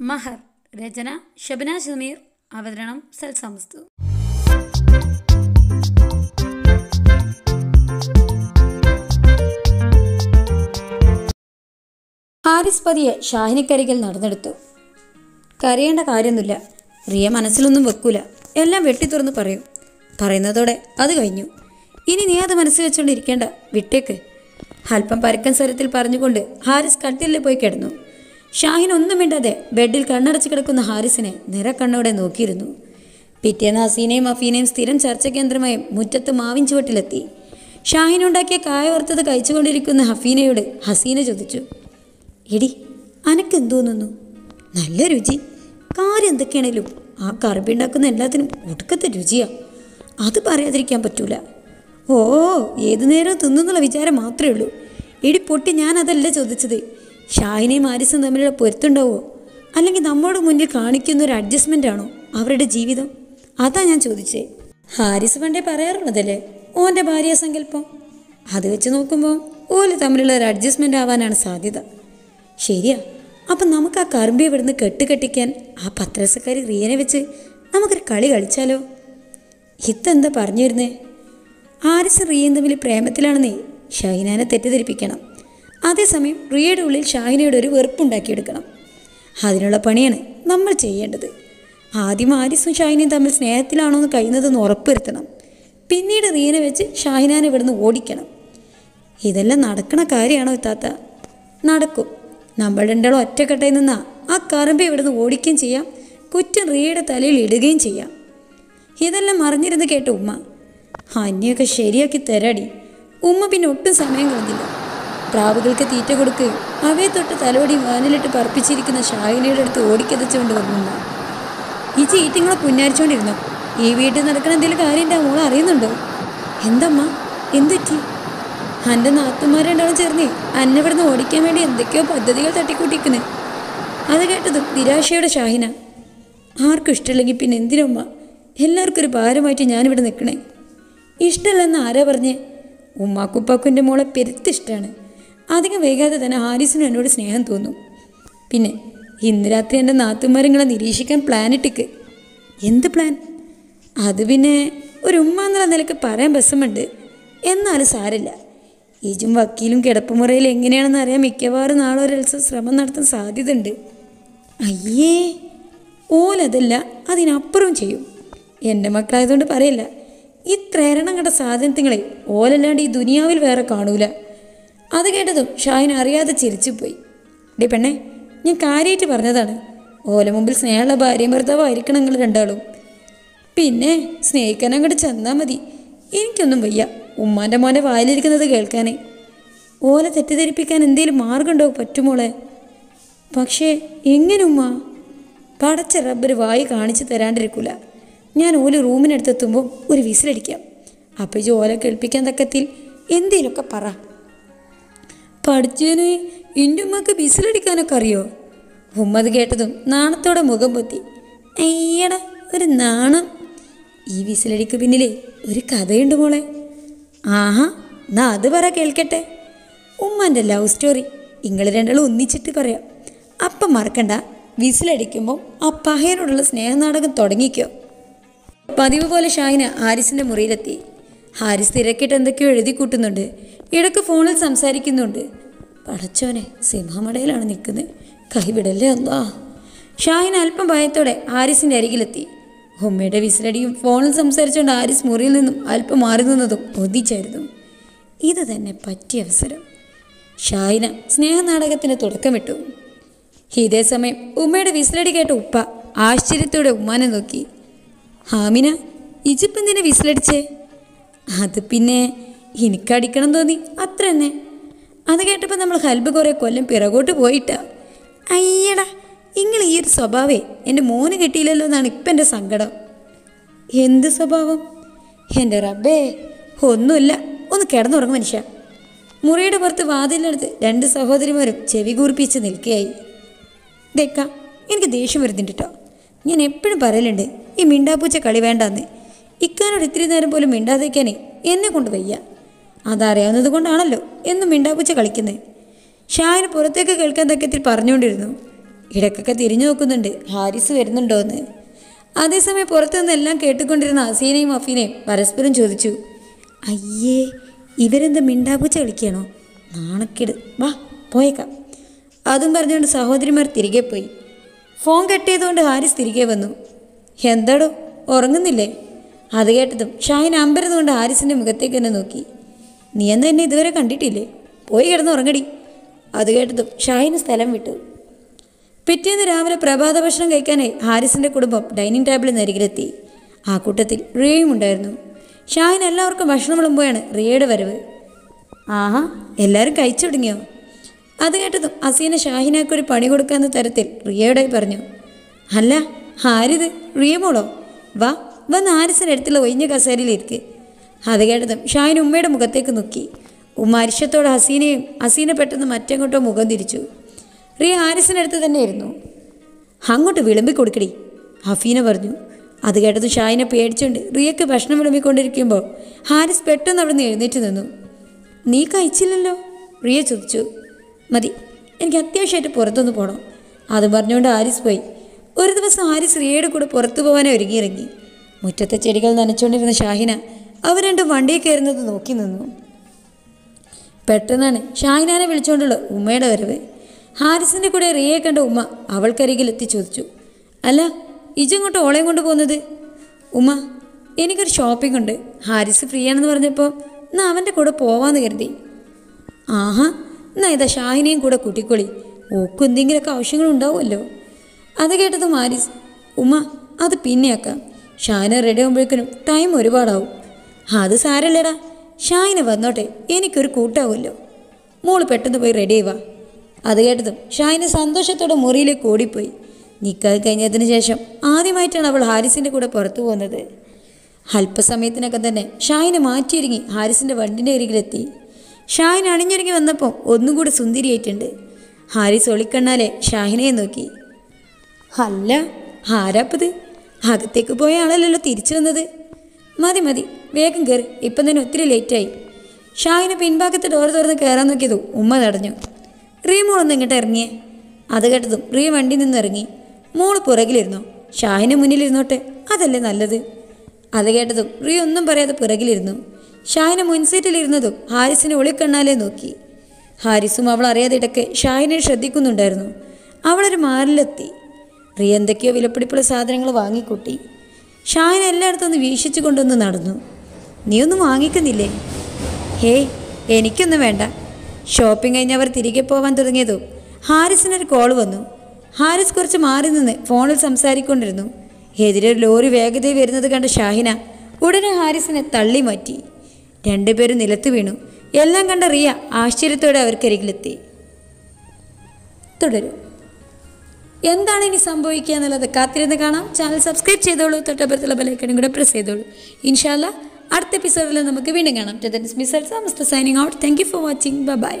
മഹർ രചന ഷബന ഷമീർ അവതരണം സൽസമസ്തു ഹാരിസ് പതിയെ ഷാഹിനിക്കരികിൽ നടന്നെടുത്തു. കരയേണ്ട കാര്യമൊന്നുമില്ല. റിയ മനസ്സിലൊന്നും വെക്കൂല. എല്ലാം വെട്ടിത്തുറന്ന് പറയും. പറയുന്നതോടെ അത് കഴിഞ്ഞു. ഇനി നീ അത് മനസ്സിൽ വെച്ചുകൊണ്ടിരിക്കേണ്ട വിട്ടേക്ക്. അല്പം പരക്കൻ സ്വരത്തിൽ പറഞ്ഞുകൊണ്ട് ഹാരിസ് കട്ടിലിൽ പോയി കിടന്നു. ഷാഹിൻ ഒന്നും മിണ്ടാതെ ബെഡിൽ കണ്ണടച്ച് കിടക്കുന്ന ഹാരിസിനെ നിറക്കണ്ണോടെ നോക്കിയിരുന്നു. പിറ്റേന്ന് ഹസീനയും അഫീനയും സ്ഥിരം ചർച്ച കേന്ദ്രമായി മുറ്റത്ത് മാവിൻ ചുവട്ടിലെത്തി. ഷാഹിൻ ഉണ്ടാക്കിയ കായ വറുത്തത് കഴിച്ചുകൊണ്ടിരിക്കുന്ന ഹഫീനയോട് ഹസീന ചോദിച്ചു എടി അനക്ക് എന്തോന്നുന്നു നല്ല രുചി. കാര്യം ആ കറുപ്പി ഉണ്ടാക്കുന്ന എല്ലാത്തിനും ഒടുക്കത്തെ രുചിയാ. അത് പറയാതിരിക്കാൻ പറ്റൂല. ഓ ഏതു നേരവും തിന്നുന്നുള്ള വിചാരം മാത്രമേ ഉള്ളൂ. എടി പൊട്ടി ഞാൻ അതല്ല ചോദിച്ചത്. ഷാഹിനെയും ആരിസും തമ്മിലുള്ള പൊരുത്തുണ്ടാവോ? അല്ലെങ്കിൽ നമ്മോട് മുന്നിൽ കാണിക്കുന്ന ഒരു അഡ്ജസ്റ്റ്മെന്റ് ആണോ അവരുടെ ജീവിതം? അതാ ഞാൻ ചോദിച്ചേ. ഹാരിസ് പണ്ടേ പറയാറുള്ളതല്ലേ? ഓന്റെ ഭാര്യ സങ്കല്പം. അത് വെച്ച് നോക്കുമ്പോൾ ഓൽ തമ്മിലുള്ള ഒരു അഡ്ജസ്റ്റ്മെന്റ് ആവാനാണ് സാധ്യത. ശരിയാ. അപ്പം നമുക്ക് ആ കറുമ്പി ഇവിടുന്ന് കെട്ടിക്കെട്ടിക്കാൻ ആ പത്രസക്കാരി റിയനെ വെച്ച് നമുക്കൊരു കളി കളിച്ചാലോ? ഇതെന്താ പറഞ്ഞു വരുന്നേ ആരിസ് റിയൻ തമ്മിൽ പ്രേമത്തിലാണെന്നേ ഷഹീനാനെ തെറ്റിദ്ധരിപ്പിക്കണം. അതേസമയം റിയയുടെ ഉള്ളിൽ ഷാഹിനയുടെ ഒരു വെറുപ്പുണ്ടാക്കിയെടുക്കണം. അതിനുള്ള പണിയാണ് നമ്മൾ ചെയ്യേണ്ടത്. ആദ്യം ആരിസും ഷാഹിനയും തമ്മിൽ സ്നേഹത്തിലാണോ എന്ന് കഴിയുന്നതെന്ന് ഉറപ്പുവരുത്തണം. പിന്നീട് റിയനെ വെച്ച് ഷാഹിനാനെ ഇവിടുന്ന് ഓടിക്കണം. ഇതെല്ലാം നടക്കണ കാര്യമാണോ ഇത്താത്ത നടക്കും. നമ്മൾ രണ്ടാളും ഒറ്റക്കെട്ടായി നിന്നാ ആ കറമ്പെ ഇവിടുന്ന് ഓടിക്കുകയും ചെയ്യാം കുറ്റം റിയയുടെ തലയിൽ ഇടുകയും ചെയ്യാം. ഇതെല്ലാം അറിഞ്ഞിരുന്ന് കേട്ട ഉമ്മ അന്യൊക്കെ ശരിയാക്കി തരാടി. ഉമ്മ പിന്നെ ഒട്ടും സമയം കളഞ്ഞില്ല. പ്രാവുകൾക്ക് തീറ്റ കൊടുക്കുകയും അവയെ തൊട്ട് തലോടി വാനിലിട്ട് പറപ്പിച്ചിരിക്കുന്ന ഷാഹിനയുടെ അടുത്ത് ഓടിക്കതച്ചുകൊണ്ട് വന്നു ഈ ചീറ്റിങ്ങളെ പുന്നാരിച്ചുകൊണ്ടിരുന്നു ഈ വീട്ടിൽ നടക്കണ എന്തെങ്കിലും കാര്യം എന്റെ മോൾ അറിയുന്നുണ്ടോ? എന്തമ്മ? എന്തുറ്റി എന്റെ നാത്തുമാരുണ്ടാവും ചേർന്നേ അന്നെ ഇവിടുന്ന് ഓടിക്കാൻ വേണ്ടി എന്തൊക്കെയോ പദ്ധതികൾ തട്ടിക്കൂട്ടിക്കുന്നേ അത് കേട്ടതും നിരാശയുടെ ഷാഹിന ആർക്കും ഇഷ്ടമില്ലെങ്കിൽ പിന്നെ എന്തിനമ്മ എല്ലാവർക്കും ഒരു ഭാരമായിട്ട് ഞാനിവിടെ നിൽക്കണേ. ഇഷ്ടമല്ലെന്ന് ആരാ പറഞ്ഞേ? ഉമ്മാക്കുപ്പാക്കുന്റെ മോളെ പെരുത്തിഷ്ടമാണ്. അധികം വൈകാതെ തന്നെ ഹാരിസിനും എന്നോട് സ്നേഹം തോന്നും. പിന്നെ ഇന്ന് രാത്രി എന്റെ നാത്തുമാരങ്ങളെ നിരീക്ഷിക്കാൻ പ്ലാൻ ഇട്ടിക്ക്? എന്ത് പ്ലാൻ അത് പിന്നെ ഒരു ഉമ്മ എന്നുള്ള നിലയ്ക്ക് പറയാൻ ബസ്സമുണ്ട് എന്നാലും സാരമില്ല. ഈജും വക്കീലും കിടപ്പുമുറയിൽ എങ്ങനെയാണെന്ന് അറിയാൻ മിക്കവാറും നാളെ ഒരു ശ്രമം നടത്താൻ സാധ്യതയുണ്ട്. അയ്യേ ഓലതല്ല അതിനപ്പുറം ചെയ്യും. എന്റെ മക്കളായതുകൊണ്ട് പറയില്ല. ഈ ത്രേരണം കണ്ട സാധനത്തിങ്ങളെ ഓലല്ലാണ്ട് ഈ ദുനിയാവിൽ വേറെ കാണൂല. അത് കേട്ടതും ഷാഹിൻ അറിയാതെ ചിരിച്ചുപോയി. ഡേ പെണ്ണെ ഞാൻ കാര്യമായിട്ട് പറഞ്ഞതാണ്. ഓല മുമ്പിൽ സ്നേഹമുള്ള ഭാര്യയും ഭർത്താവും ആയിരിക്കണം നിങ്ങൾ രണ്ടാളും. പിന്നെ സ്നേഹിക്കാൻ അങ്ങോട്ട് ചെന്നാൽ മതി. എനിക്കൊന്നും വയ്യ ഉമ്മാന്റെ മോനെ വായിലിരിക്കുന്നത് കേൾക്കാനേ. ഓല തെറ്റിദ്ധരിപ്പിക്കാൻ എന്തെങ്കിലും മാർഗമുണ്ടോ പറ്റുമോളെ? പക്ഷേ എങ്ങനെ ഉമ്മ? പടച്ച റബ്ബർ വായി കാണിച്ചു തരാണ്ടിരിക്കൂല. ഞാൻ ഓല റൂമിനടുത്തെത്തുമ്പോൾ ഒരു വിസിലടിക്കാം. അപ്പോൾ ജോല കേൾപ്പിക്കാൻ തക്കത്തിൽ എന്തേലൊക്കെ പറ. പഠിച്ചേനെ എന്റെ ഉമ്മക്ക് വിസിലടിക്കാനൊക്കെ അറിയോ? ഉമ്മ അത് കേട്ടതും നാണത്തോടെ മുഖം പൊത്തി. അയ്യട ഒരു നാണം. ഈ വിസിലടിക്ക് പിന്നിലെ ഒരു കഥയുണ്ട് മോളെ. ആഹാ എന്നാ അത് പറ കേൾക്കട്ടെ. ഉമ്മാന്റെ ലവ് സ്റ്റോറി നിങ്ങൾ രണ്ടാളും ഒന്നിച്ചിട്ട് പറയാം. അപ്പം മറക്കണ്ട വിസിലടിക്കുമ്പോൾ ആ പഹയനോടുള്ള സ്നേഹനാടകം തുടങ്ങിക്കോ. പതിവ് പോലെ ഷാഹിന ഹാരിസിന്റെ മുറിയിലെത്തി. ഹാരിസ് തിരക്കിട്ട് എന്തൊക്കെയോ എഴുതി കൂട്ടുന്നുണ്ട്. ഇടയ്ക്ക് ഫോണിൽ സംസാരിക്കുന്നുണ്ട്. പടച്ചോനെ സിംഹമടയിലാണ് നിൽക്കുന്നത് കൈവിടല്ലേ അല്ലാ ഷാഹിൻ അല്പം ഭയത്തോടെ ആരിസിന്റെ അരികിലെത്തി. ഉമ്മയുടെ വിസിലടിയും ഫോണിൽ സംസാരിച്ചുകൊണ്ട് ആരിസ് മുറിയിൽ നിന്നും അല്പം മാറി നിന്നതും ഒന്നിച്ചായിരുന്നു. ഇത് തന്നെ പറ്റിയ അവസരം. ഷാഹിന സ്നേഹനാടകത്തിന് തുടക്കമിട്ടു ഇതേ സമയം ഉമ്മയുടെ വിസിലടി കേട്ട ഉപ്പ ആശ്ചര്യത്തോടെ ഉമ്മാനെ നോക്കി. ഹാമിന ഇജിപ്പ് എന്തിനെ വിസിലടിച്ചേ? അത് പിന്നെ എനിക്കടിക്കണം തോന്നി. അത്ര തന്നെ അത് കേട്ടപ്പോൾ നമ്മൾ ഹൽബ് കുറേ കൊല്ലം പിറകോട്ട് പോയിട്ടാ. അയ്യടാ നിങ്ങൾ ഈ ഒരു സ്വഭാവേ എന്റെ മോന് കിട്ടിയില്ലല്ലോ എന്നാണ് ഇപ്പം എന്റെ സങ്കടം. എന്ത് സ്വഭാവം? എന്റെ റബ്ബേ ഒന്നുമില്ല ഒന്ന് കിടന്നുറങ്ങും മനുഷ്യ. മുറിയുടെ പുറത്ത് വാതിലിനടുത്ത് രണ്ട് സഹോദരിമാരും ചെവി കൂർപ്പിച്ച് നിൽക്കുകയായി. ദേക്ക എനിക്ക് ദേഷ്യം വരുന്നുണ്ട് കേട്ടോ ഞാൻ എപ്പോഴും പറയലുണ്ട് ഈ മിണ്ടാപ്പൂച്ച കളി വേണ്ടാന്ന്. ഇക്കാനോട് ഇത്തിരി നേരം പോലും മിണ്ടാതിരിക്കാനേ എന്നെ കൊണ്ട് വയ്യ. അതറിയാവുന്നത് കൊണ്ടാണല്ലോ എന്നും മിണ്ടാപ്പൂച്ച കളിക്കുന്നത് ഷാന് പുറത്തേക്ക് കേൾക്കാൻ തക്കത്തിൽ പറഞ്ഞുകൊണ്ടിരുന്നു. ഇടയ്ക്കൊക്കെ തിരിഞ്ഞു നോക്കുന്നുണ്ട്. ഹാരിസ് വരുന്നുണ്ടോ എന്ന് അതേസമയം പുറത്തുനിന്ന് എല്ലാം കേട്ടുകൊണ്ടിരുന്ന അസീനയും അഫീനയും പരസ്പരം ചോദിച്ചു. അയ്യേ ഇവരെന്താ മിണ്ടാപ്പൂച്ച കളിക്കുകയാണോ നാണക്കേട്. വാ പോയേക്കാം. അതും പറഞ്ഞുകൊണ്ട് സഹോദരിമാർ തിരികെ പോയി. ഫോൺ കട്ട് ചെയ്തുകൊണ്ട് ഹാരിസ് തിരികെ വന്നു. എന്താടോ? ഉറങ്ങുന്നില്ലേ? അത് കേട്ടതും ഷാഹിൻ അമ്പരന്നുകൊണ്ട് ഹാരിസിന്റെ മുഖത്തേക്ക് തന്നെ നോക്കി. നീ എന്ന് എന്നെ ഇതുവരെ കണ്ടിട്ടില്ലേ? പോയി കിടന്ന് ഉറങ്ങടി. അത് കേട്ടതും ഷാഹിന് സ്ഥലം വിട്ടു. പിറ്റേന്ന് രാവിലെ പ്രഭാത ഭക്ഷണം കഴിക്കാനായി ഹാരിസിന്റെ കുടുംബം ഡൈനിങ് ടേബിളിൽ അരികിലെത്തി. ആ കൂട്ടത്തിൽ റിയയും ഉണ്ടായിരുന്നു. ഷാഹിൻ എല്ലാവർക്കും ഭക്ഷണം വിളമ്പോയാണ് റിയയുടെ വരവ്. ആഹാ എല്ലാവരും കഴിച്ചു തുടങ്ങിയോ? അത് കേട്ടതും അസീന ഷാഹിനാക്ക് ഒരു പണി കൊടുക്കാമെന്ന തരത്തിൽ റിയയുടെ പറഞ്ഞു. അല്ല ആരിത്? റിയ മോളോ വാ വന്ന് ആരിസിന്റെ അടുത്തുള്ള ഒഴിഞ്ഞ കസേരയിലിരിക്ക്. അത് കേട്ടതും ഷാഹിൻ ഉമ്മയുടെ മുഖത്തേക്ക് നോക്കി. ഉമ്മ അരിശത്തോടെ ഹസീനയും ഹസീന പെട്ടെന്ന് മറ്റെങ്ങോട്ടോ മുഖം തിരിച്ചു. റിയ ഹാരിസിനടുത്ത് തന്നെയായിരുന്നു. അങ്ങോട്ട് വിളമ്പി കൊടുക്കടി ഹഫീന പറഞ്ഞു. അത് കേട്ടതും ഷാഹിനെ പേടിച്ചുകൊണ്ട് റിയക്ക് ഭക്ഷണം വിളമ്പിക്കൊണ്ടിരിക്കുമ്പോൾ ഹാരിസ് പെട്ടെന്ന് അവിടെ നിന്ന് എഴുന്നേറ്റ് നിന്നു. നീ കഴിച്ചില്ലല്ലോ? റിയ ചോദിച്ചു. മതി എനിക്ക് അത്യാവശ്യമായിട്ട് പുറത്തൊന്ന് പോകണം അത് പറഞ്ഞുകൊണ്ട് ഹാരിസ് പോയി. ഒരു ദിവസം ഹാരിസ് റിയയുടെ കൂടെ പുറത്തു പോകാനേ ഒരുങ്ങിയിറങ്ങി മുറ്റത്തെ ചെടികൾ നനച്ചുകൊണ്ടിരുന്ന ഷാഹിന അവർ രണ്ടും വണ്ടിയിൽ കയറുന്നത് നോക്കി നിന്നു. പെട്ടെന്നാണ് ഷാഹിനാനെ വിളിച്ചുകൊണ്ടുള്ള ഉമ്മയുടെ വരവ്. ഹാരിസിന്റെ കൂടെ റിയയെ കണ്ട ഉമ്മ അവൾക്കരികിൽ എത്തി ചോദിച്ചു അല്ല ഇജങ്ങോട്ട് ഓളയും കൊണ്ട് പോകുന്നത്? ഉമ്മ എനിക്കൊരു ഷോപ്പിംഗ് ഉണ്ട്. ഹാരിസ് ഫ്രീ ആണെന്ന് പറഞ്ഞപ്പോൾ എന്നാ അവന്റെ കൂടെ പോവാന്ന് കരുതി. ആഹാ എന്നാ ഇതാ ഷാഹിനെയും കൂടെ കൂട്ടിക്കൊളി. ഓക്കും എന്തെങ്കിലുമൊക്കെ ആവശ്യങ്ങളുണ്ടാവുമല്ലോ അത് കേട്ടത് ഹാരിസ് ഉമ്മ അത് പിന്നെയാക്കാം. ഷാഹിന റെഡി ആകുമ്പോഴേക്കിനും ടൈം ഒരുപാടാവും. അത് സാരല്ലേടാ. ഷായിന് വന്നോട്ടെ എനിക്കൊരു കൂട്ടാവുമല്ലോ മോൾ പെട്ടെന്ന് പോയി റെഡി ആവാ അത് കേട്ടതും ഷായിന് സന്തോഷത്തോടെ മുറിയിലേക്ക് ഓടിപ്പോയി. നിക്കാഹ് കഴിഞ്ഞതിന് ശേഷം ആദ്യമായിട്ടാണ് അവൾ ഹാരിസിന്റെ കൂടെ പുറത്തു പോകുന്നത്. അല്പസമയത്തിനൊക്കെ തന്നെ ഷായിനെ മാറ്റിയൊരുങ്ങി ഹാരിസിന്റെ വണ്ടിന്റെ അരികിലെത്തി. ഷാഹിൻ അണിഞ്ഞൊരുങ്ങി വന്നപ്പോൾ ഒന്നും കൂടെ സുന്ദരിയായിട്ടുണ്ട്. ഹാരിസ് ഒളിക്കണ്ണാലെ ഷാഹിനെ നോക്കി. അല്ല ആരാപ്പത്? അകത്തേക്ക് പോയ ആളല്ലല്ലോ തിരിച്ചു വന്നത്. മതി മതി. വേഗം കയറി ഇപ്പം തന്നെ ഒത്തിരി ലേറ്റായി. ഷാഹിന് പിൻഭാഗത്ത് ഡോർ തുറന്ന് കയറാൻ നോക്കിയത് ഉമ്മ തടഞ്ഞു. റീ മോളൊന്ന് ഇങ്ങോട്ട് ഇറങ്ങിയേ? അത് കേട്ടതും റീ വണ്ടി നിന്ന് ഇറങ്ങി. മോൾ പുറകിലിരുന്നോ. ഷാഹിന് മുന്നിലിരുന്നോട്ടെ അതല്ലേ നല്ലത്? അത് കേട്ടതും റീ ഒന്നും പറയാതെ പുറകിലിരുന്നു. ഷാഹിന് മുൻസീറ്റിലിരുന്നതും ഹാരിസിനെ ഒളിക്കണ്ണാലെ നോക്കി. ഹാരിസും അവൾ അറിയാതെ ഇടയ്ക്ക് ഷാഹിനെ ശ്രദ്ധിക്കുന്നുണ്ടായിരുന്നു. അവളൊരു മാറിലെത്തി. റിയ എന്തൊക്കെയോ വിലപ്പിടിപ്പുള്ള സാധനങ്ങൾ വാങ്ങിക്കൂട്ടി. ഷാഹിൻ എല്ലായിടത്തും ഒന്ന് വീക്ഷിച്ചു കൊണ്ടൊന്ന് നടന്നു. നീ ഒന്നും വാങ്ങിക്കുന്നില്ലേ? ഹേയ് എനിക്കൊന്നും വേണ്ട. ഷോപ്പിംഗ് കഴിഞ്ഞ് അവർ തിരികെ പോവാൻ തുടങ്ങിയതു ഹാരിസിനൊരു കോൾ വന്നു. ഹാരിസ് കുറച്ച് മാറി നിന്ന് ഫോണിൽ സംസാരിക്കൊണ്ടിരുന്നു. എതിരെ ലോറി വേഗതയിൽ വരുന്നത് കണ്ട ഷാഹിന ഉടനെ ഹാരിസിനെ തള്ളി മാറ്റി. രണ്ടുപേരും നിലത്ത് വീണു. എല്ലാം കണ്ട റിയ ആശ്ചര്യത്തോടെ അവർക്കരികിലെത്തി തുടരും. എന്താണ് ഇനി സംഭവിക്കുക എന്നുള്ളത് കാത്തിരുന്ന് കാണാം. ചാനൽ സബ്സ്ക്രൈബ് ചെയ്തോളൂ. തൊട്ടപ്പുറത്തുള്ള ബെലൈക്കനും കൂടെ പ്രസ് ചെയ്തോളൂ. ഇൻഷാല്ല അടുത്ത എപ്പിസോഡിൽ നമുക്ക് വീണ്ടും കാണാം. Mister signing out thank you for watching bye